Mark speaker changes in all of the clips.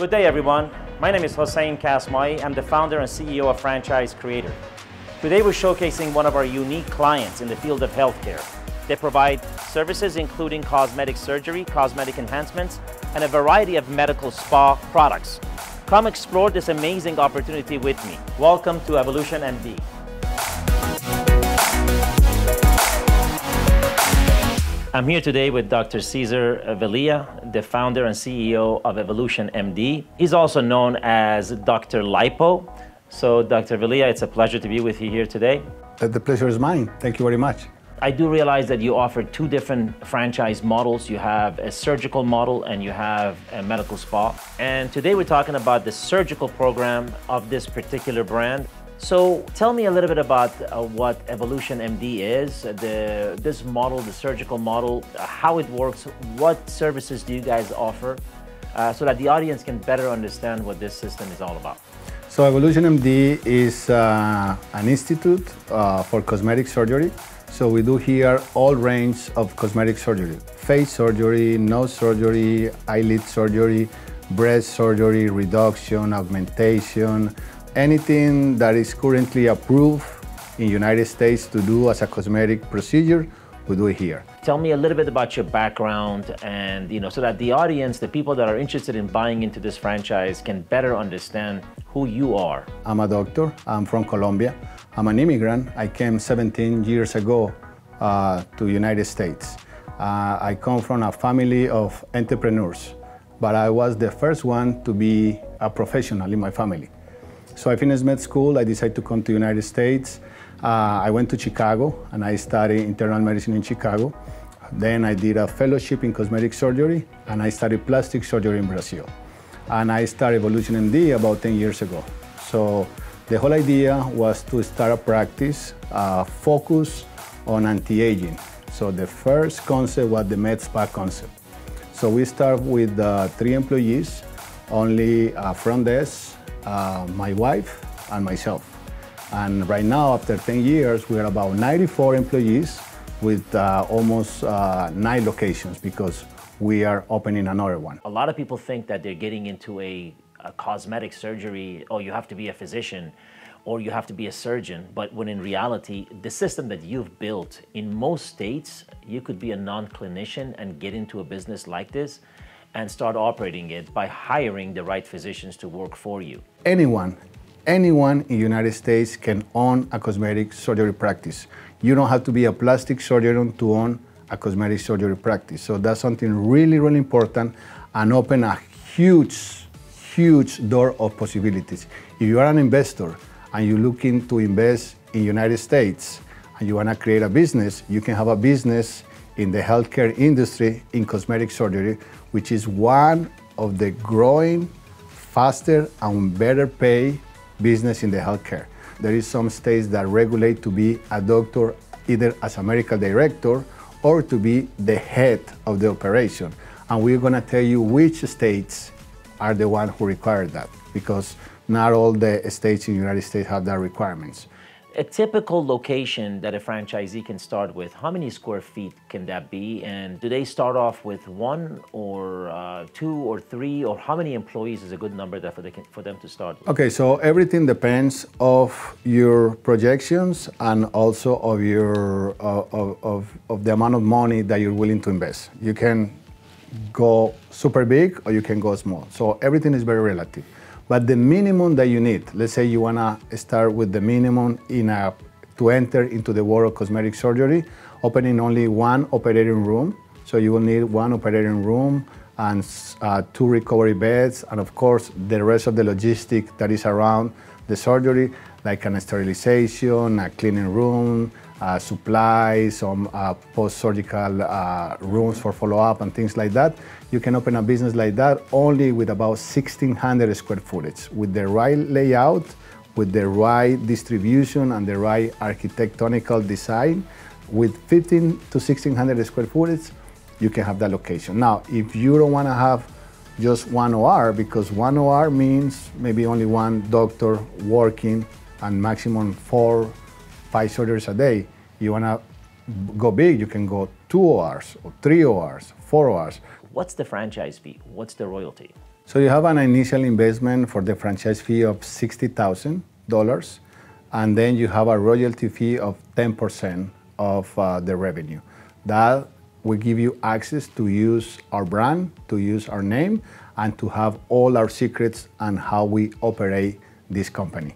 Speaker 1: Good day, everyone. My name is Hossein Kasmai. I'm the founder and CEO of Franchise Creator. Today, we're showcasing one of our unique clients in the field of healthcare. They provide services including cosmetic surgery, cosmetic enhancements, and a variety of medical spa products. Come explore this amazing opportunity with me. Welcome to Evolution MD. I'm here today with Dr. Cesar Velilla, the founder and CEO of Evolution MD. He's also known as Dr. Lipo. So, Dr. Velilla, it's a pleasure to be with you here today.
Speaker 2: The pleasure is mine. Thank you very much.
Speaker 1: I do realize that you offer two different franchise models. You have a surgical model and you have a medical spa. And today we're talking about the surgical program of this particular brand. So tell me a little bit about uh, what Evolution MD is, uh, the, this model, the surgical model, uh, how it works, what services do you guys offer, uh, so that the audience can better understand what this system is all about.
Speaker 2: So Evolution MD is uh, an institute uh, for cosmetic surgery. So we do here all range of cosmetic surgery, face surgery, nose surgery, eyelid surgery, breast surgery, reduction, augmentation, anything that is currently approved in United States to do as a cosmetic procedure, we do it here.
Speaker 1: Tell me a little bit about your background and, you know, so that the audience, the people that are interested in buying into this franchise can better understand who you are.
Speaker 2: I'm a doctor. I'm from Colombia. I'm an immigrant. I came 17 years ago uh, to United States. Uh, I come from a family of entrepreneurs, but I was the first one to be a professional in my family. So I finished med school. I decided to come to the United States. Uh, I went to Chicago and I studied internal medicine in Chicago. Then I did a fellowship in cosmetic surgery and I studied plastic surgery in Brazil. And I started Evolution MD about 10 years ago. So the whole idea was to start a practice uh, focus on anti-aging. So the first concept was the med spa concept. So we start with uh, three employees, only uh, front desk, uh, my wife, and myself. And right now, after 10 years, we're about 94 employees with uh, almost uh, nine locations because we are opening another one.
Speaker 1: A lot of people think that they're getting into a, a cosmetic surgery, oh, you have to be a physician or you have to be a surgeon. But when in reality, the system that you've built in most states, you could be a non clinician and get into a business like this and start operating it by hiring the right physicians to work for you.
Speaker 2: Anyone, anyone in the United States can own a cosmetic surgery practice. You don't have to be a plastic surgeon to own a cosmetic surgery practice. So that's something really, really important and open a huge, huge door of possibilities. If you are an investor and you're looking to invest in the United States and you want to create a business, you can have a business in the healthcare industry in cosmetic surgery, which is one of the growing faster and better pay business in the healthcare. There is some states that regulate to be a doctor either as a medical director or to be the head of the operation. And we're gonna tell you which states are the ones who require that because not all the states in the United States have that requirements.
Speaker 1: A typical location that a franchisee can start with, how many square feet can that be? And do they start off with one or uh, two or three, or how many employees is a good number that for, can, for them to start with?
Speaker 2: Okay, so everything depends of your projections and also of your uh, of, of, of the amount of money that you're willing to invest. You can go super big or you can go small. So everything is very relative. But the minimum that you need, let's say you wanna start with the minimum in a, to enter into the world of cosmetic surgery, opening only one operating room. So you will need one operating room and uh, two recovery beds, and of course the rest of the logistic that is around the surgery, like an sterilization, a cleaning room, uh, supplies, some uh, post-surgical uh, rooms for follow-up and things like that. You can open a business like that only with about 1,600 square footage. With the right layout, with the right distribution and the right architectonical design, with 15 to 1,600 square footage, you can have that location. Now, if you don't want to have just one OR, because one OR means maybe only one doctor working and maximum four five surgeries a day. You want to go big, you can go two ORs or three ORs, four ORs.
Speaker 1: What's the franchise fee? What's the royalty?
Speaker 2: So you have an initial investment for the franchise fee of $60,000, and then you have a royalty fee of 10% of uh, the revenue. That will give you access to use our brand, to use our name, and to have all our secrets and how we operate this company.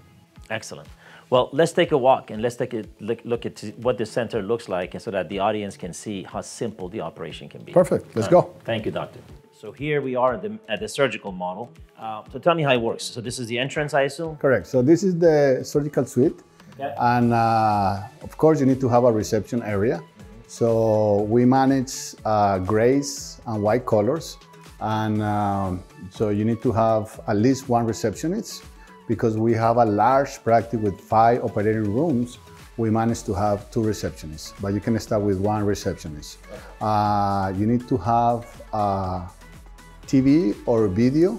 Speaker 1: Excellent. Well, let's take a walk and let's take a look at what the center looks like so that the audience can see how simple the operation can be.
Speaker 2: Perfect. Let's uh, go.
Speaker 1: Thank you, doctor. So here we are at the, at the surgical model. Uh, so tell me how it works. So this is the entrance, I assume?
Speaker 2: Correct. So this is the surgical suite. Okay. And uh, of course, you need to have a reception area. So we manage uh, grays and white colors. And um, so you need to have at least one receptionist because we have a large practice with five operating rooms, we manage to have two receptionists, but you can start with one receptionist. Uh, you need to have uh, TV or video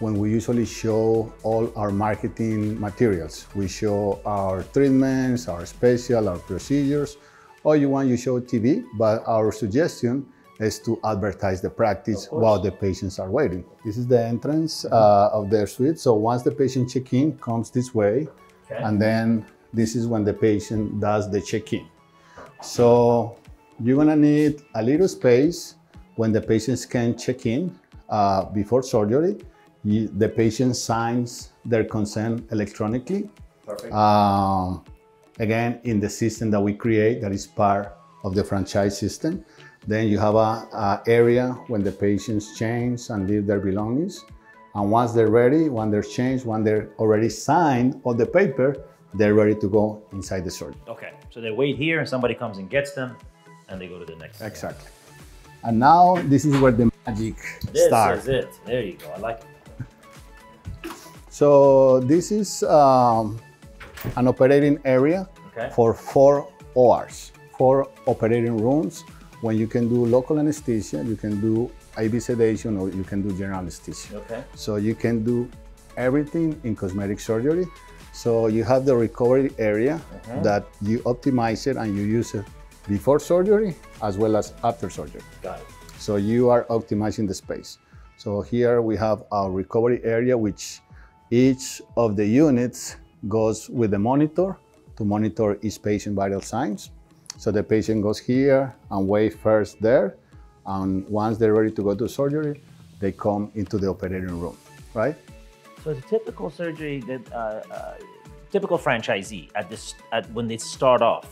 Speaker 2: when we usually show all our marketing materials. We show our treatments, our special, our procedures, or you want you show TV, but our suggestion is to advertise the practice while the patients are waiting. This is the entrance uh, of their suite. So once the patient check-in comes this way, okay. and then this is when the patient does the check-in. So you're gonna need a little space when the patients can check in uh, before surgery. You, the patient signs their consent electronically. Perfect. Um, again, in the system that we create that is part of the franchise system. Then you have a, a, area when the patients change and leave their belongings. And once they're ready, when they're changed, when they're already signed on the paper, they're ready to go inside the surgery.
Speaker 1: Okay, so they wait here and somebody comes and gets them and they go to the next.
Speaker 2: Exactly. Step. And now this is where the magic
Speaker 1: this
Speaker 2: starts.
Speaker 1: This is it. There you go. I like
Speaker 2: it. So this is um, an operating area okay. for four ORs, four operating rooms when you can do local anesthesia, you can do IV sedation, or you can do general anesthesia. Okay. So you can do everything in cosmetic surgery. So you have the recovery area uh-huh. that you optimize it and you use it before surgery as well as after surgery.
Speaker 1: Got it.
Speaker 2: So you are optimizing the space. So here we have our recovery area, which each of the units goes with the monitor to monitor each patient vital signs. So the patient goes here and wait first there. And once they're ready to go to surgery, they come into the operating room, right?
Speaker 1: So the typical surgery that uh, uh, typical franchisee at this at when they start off,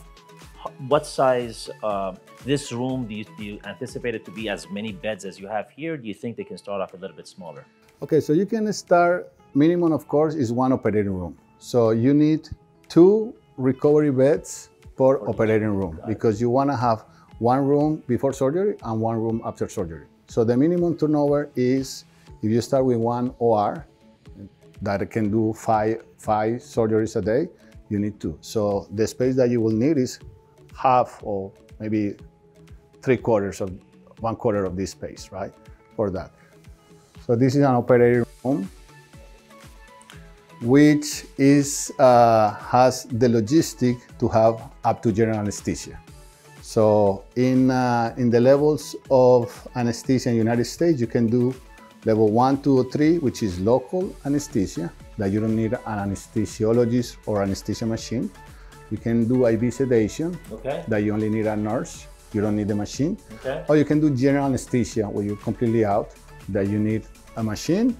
Speaker 1: what size uh, this room do you, do you anticipate it to be as many beds as you have here? Do you think they can start off a little bit smaller?
Speaker 2: Okay, so you can start minimum, of course, is one operating room. So you need two recovery beds per operating room because you want to have one room before surgery and one room after surgery. So the minimum turnover is if you start with one OR that can do five, five surgeries a day, you need two. So the space that you will need is half or maybe three quarters of one quarter of this space, right? For that. So this is an operating room which is, uh, has the logistic to have up to general anesthesia. So in, uh, in the levels of anesthesia in the United States, you can do level one, two, or three, which is local anesthesia, that you don't need an anesthesiologist or anesthesia machine. You can do IV sedation, okay. that you only need a nurse, you don't need the machine. Okay. Or you can do general anesthesia, where you're completely out, that you need a machine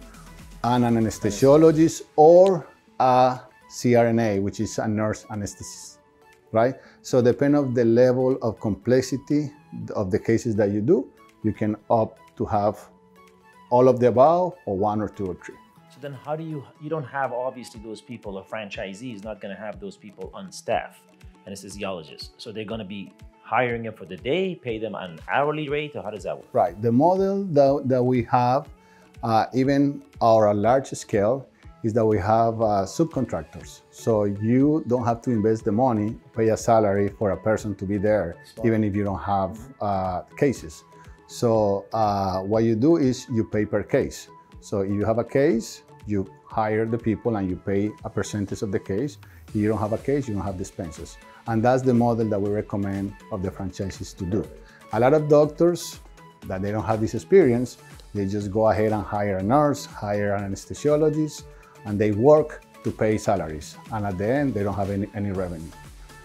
Speaker 2: and an anesthesiologist or a CRNA, which is a nurse anesthetist, right? So depending on the level of complexity of the cases that you do, you can opt to have all of the above or one or two or three.
Speaker 1: So then how do you, you don't have obviously those people, a franchisee is not gonna have those people on staff, anesthesiologists. So they're gonna be hiring them for the day, pay them an hourly rate, or how does that work?
Speaker 2: Right, the model that, that we have uh, even our large scale is that we have uh, subcontractors. So you don't have to invest the money, pay a salary for a person to be there, even if you don't have uh, cases. So uh, what you do is you pay per case. So if you have a case, you hire the people and you pay a percentage of the case. If you don't have a case, you don't have expenses. And that's the model that we recommend of the franchises to do. A lot of doctors that they don't have this experience, They just go ahead and hire a nurse, hire an anesthesiologist, and they work to pay salaries. And at the end, they don't have any, any revenue.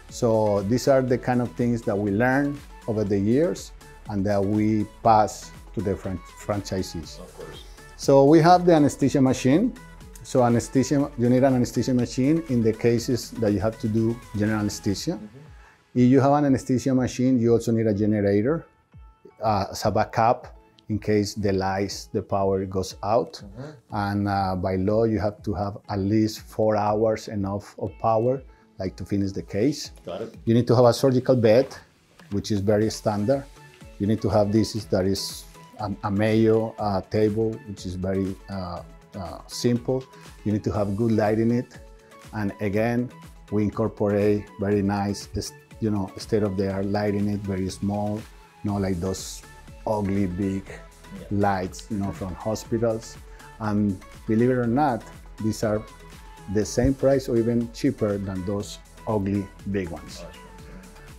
Speaker 2: So these are the kind of things that we learn over the years and that we pass to the fran franchisees.
Speaker 1: Of course.
Speaker 2: So we have the anesthesia machine. So anesthesia, you need an anesthesia machine in the cases that you have to do general anesthesia. Mm-hmm. If you have an anesthesia machine, you also need a generator uh, as a backup in case the lights, the power goes out. Mm-hmm. And uh, by law, you have to have at least four hours enough of power, like to finish the case.
Speaker 1: Got it.
Speaker 2: You need to have a surgical bed, which is very standard. You need to have this that is a, a Mayo uh, table, which is very uh, uh, simple. You need to have good light in it. And again, we incorporate very nice, you know, state-of-the-art light in it, very small, you not like those ugly big yeah. lights, you know, from hospitals. And believe it or not, these are the same price or even cheaper than those ugly big ones.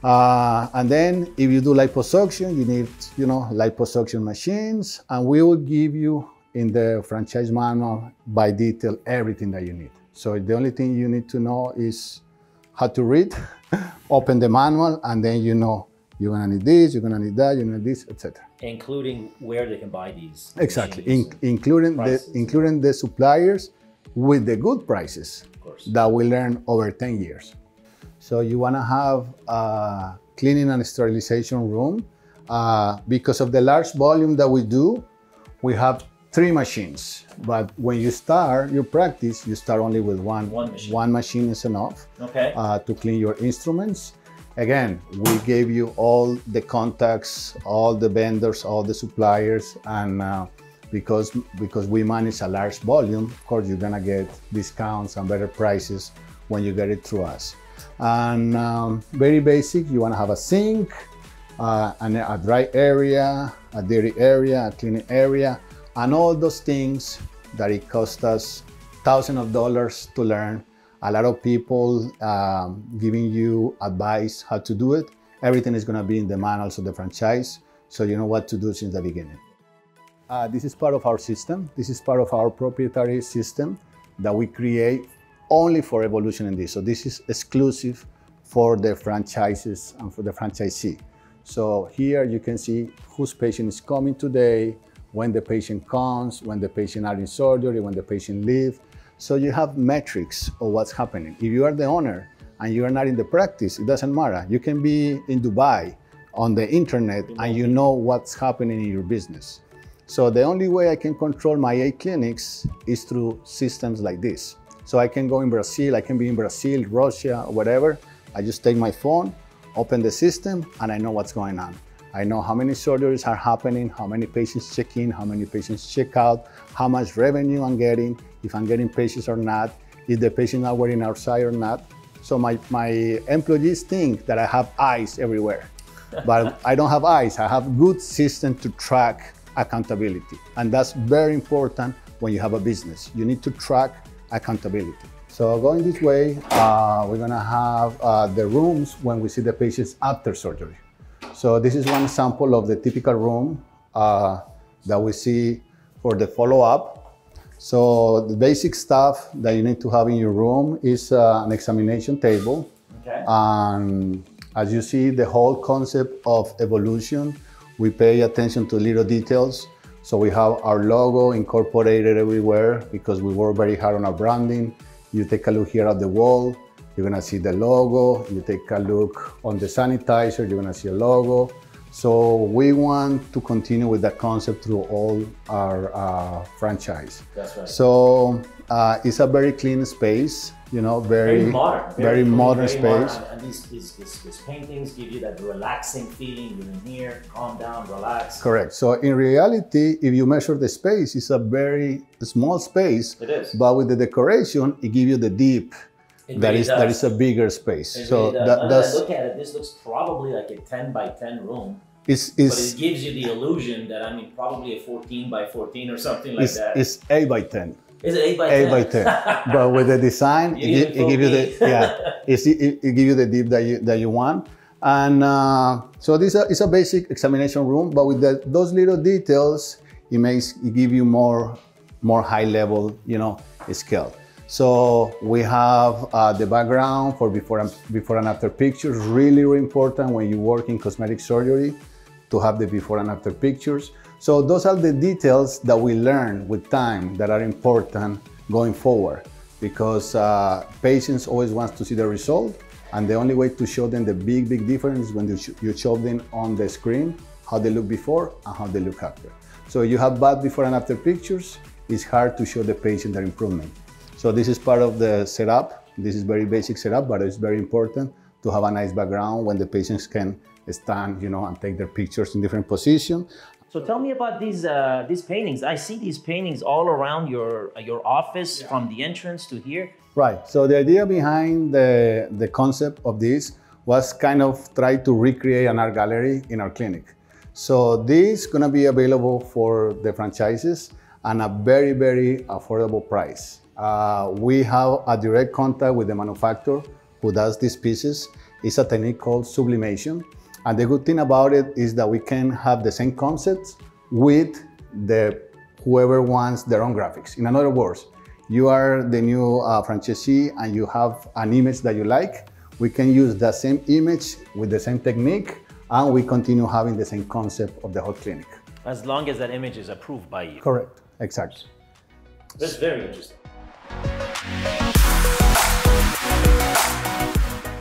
Speaker 2: Uh, and then if you do liposuction, you need, you know, liposuction machines, and we will give you in the franchise manual by detail everything that you need. So the only thing you need to know is how to read, open the manual, and then you know you're gonna need this, you're gonna need that, you're gonna need this, etc.
Speaker 1: Including where they can buy these.
Speaker 2: Exactly, In, including prices. the including the suppliers with the good prices that we learn over 10 years. So you wanna have a cleaning and sterilization room. Uh, because of the large volume that we do, we have three machines. But when you start your practice, you start only with one.
Speaker 1: One machine.
Speaker 2: One machine is enough
Speaker 1: okay.
Speaker 2: uh, to clean your instruments. Again, we gave you all the contacts, all the vendors, all the suppliers, and uh, because because we manage a large volume, of course, you're gonna get discounts and better prices when you get it through us. And um, very basic, you wanna have a sink, uh, and a dry area, a dirty area, a clean area, and all those things that it cost us thousands of dollars to learn a lot of people um, giving you advice how to do it. Everything is going to be in the manuals of the franchise, so you know what to do since the beginning. Uh, this is part of our system. This is part of our proprietary system that we create only for Evolution MD. So this is exclusive for the franchises and for the franchisee. So here you can see whose patient is coming today, when the patient comes, when the patient are in surgery, when the patient leave, so you have metrics of what's happening. If you are the owner and you are not in the practice, it doesn't matter. You can be in Dubai on the internet and you know what's happening in your business. So the only way I can control my eight clinics is through systems like this. So I can go in Brazil, I can be in Brazil, Russia, whatever. I just take my phone, open the system, and I know what's going on. I know how many surgeries are happening, how many patients check in, how many patients check out, how much revenue I'm getting, if I'm getting patients or not, if the patients are wearing outside or not. So my, my employees think that I have eyes everywhere, but I don't have eyes. I have good system to track accountability. And that's very important when you have a business. You need to track accountability. So going this way, uh, we're gonna have uh, the rooms when we see the patients after surgery. So this is one sample of the typical room uh, that we see for the follow-up. So the basic stuff that you need to have in your room is uh, an examination table. Okay. And as you see, the whole concept of evolution, we pay attention to little details. So we have our logo incorporated everywhere because we work very hard on our branding. You take a look here at the wall. You're gonna see the logo. You take a look on the sanitizer, you're gonna see a logo. So we want to continue with that concept through all our uh, franchise.
Speaker 1: That's right.
Speaker 2: So uh, it's a very clean space, you know, very,
Speaker 1: very modern,
Speaker 2: very, very modern very space.
Speaker 1: Modern. And these, these, these, these, paintings give you that relaxing feeling. You're in here, calm down, relax.
Speaker 2: Correct. So in reality, if you measure the space, it's a very small space.
Speaker 1: It is.
Speaker 2: But with the decoration, it gives you the deep it that really is does. that is a bigger space.
Speaker 1: It so really that, that's look at it. This looks probably like a ten by ten room.
Speaker 2: It's, it's,
Speaker 1: but it gives you the illusion that I mean probably a fourteen by fourteen or something like
Speaker 2: it's,
Speaker 1: that.
Speaker 2: It's eight by ten.
Speaker 1: Is it eight by
Speaker 2: 10? Eight by ten. but with the design,
Speaker 1: you it,
Speaker 2: it, gives you the yeah, it, it, it gives you the deep that you that you want. And uh, so this is a, it's a basic examination room, but with the, those little details, it makes it give you more more high level, you know, skill. So we have uh, the background for before and, before and after pictures. Really, really important when you work in cosmetic surgery to have the before and after pictures. So those are the details that we learn with time that are important going forward because uh, patients always want to see the result and the only way to show them the big, big difference when you, sh you show them on the screen how they look before and how they look after. So you have bad before and after pictures, it's hard to show the patient their improvement. So this is part of the setup. This is very basic setup, but it's very important to have a nice background when the patients can stand, you know, and take their pictures in different positions.
Speaker 1: So tell me about these uh, these paintings. I see these paintings all around your your office, yeah. from the entrance to here.
Speaker 2: Right. So the idea behind the the concept of this was kind of try to recreate an art gallery in our clinic. So this is gonna be available for the franchises and a very very affordable price. Uh, we have a direct contact with the manufacturer who does these pieces. It's a technique called sublimation. And the good thing about it is that we can have the same concepts with the whoever wants their own graphics. In other words, you are the new uh, franchisee and you have an image that you like, we can use the same image with the same technique and we continue having the same concept of the whole clinic.
Speaker 1: As long as that image is approved by you.
Speaker 2: Correct, exactly.
Speaker 1: That's very interesting.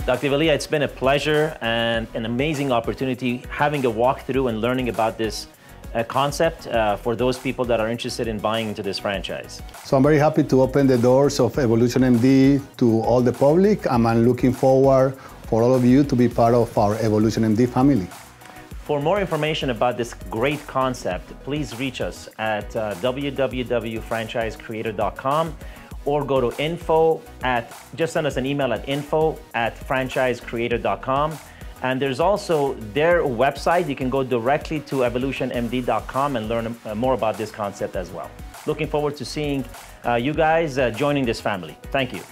Speaker 1: Dr. Velilla, it's been a pleasure and an amazing opportunity having a walkthrough and learning about this uh, concept uh, for those people that are interested in buying into this franchise.
Speaker 2: So I'm very happy to open the doors of Evolution MD to all the public and I'm looking forward for all of you to be part of our Evolution MD family.
Speaker 1: For more information about this great concept, please reach us at uh, www.franchisecreator.com or go to info at, just send us an email at info at franchisecreator.com. And there's also their website. You can go directly to evolutionmd.com and learn uh, more about this concept as well. Looking forward to seeing uh, you guys uh, joining this family. Thank you.